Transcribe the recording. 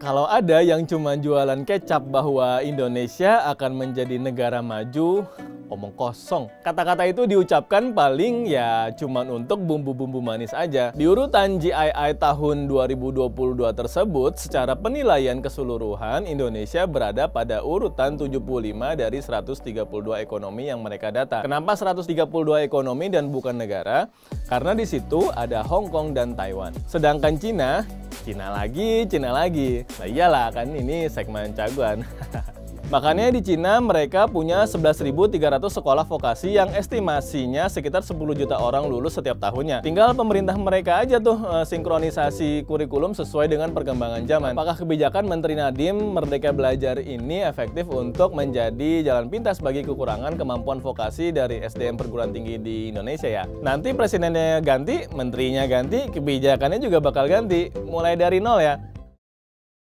Kalau ada yang cuma jualan kecap bahwa Indonesia akan menjadi negara maju, omong kosong. Kata-kata itu diucapkan paling ya cuman untuk bumbu-bumbu manis aja. Di urutan GII tahun 2022 tersebut, secara penilaian keseluruhan Indonesia berada pada urutan 75 dari 132 ekonomi yang mereka data. Kenapa 132 ekonomi dan bukan negara? Karena di situ ada Hong Kong dan Taiwan. Sedangkan Cina Cina lagi, Cina lagi. Nah iyalah kan ini segmen caguan. Makanya di Cina mereka punya 11.300 sekolah vokasi yang estimasinya sekitar 10 juta orang lulus setiap tahunnya. Tinggal pemerintah mereka aja tuh eh, sinkronisasi kurikulum sesuai dengan perkembangan zaman. Apakah kebijakan Menteri Nadiem Merdeka Belajar ini efektif untuk menjadi jalan pintas bagi kekurangan kemampuan vokasi dari SDM perguruan tinggi di Indonesia ya? Nanti presidennya ganti, menterinya ganti, kebijakannya juga bakal ganti. Mulai dari nol ya.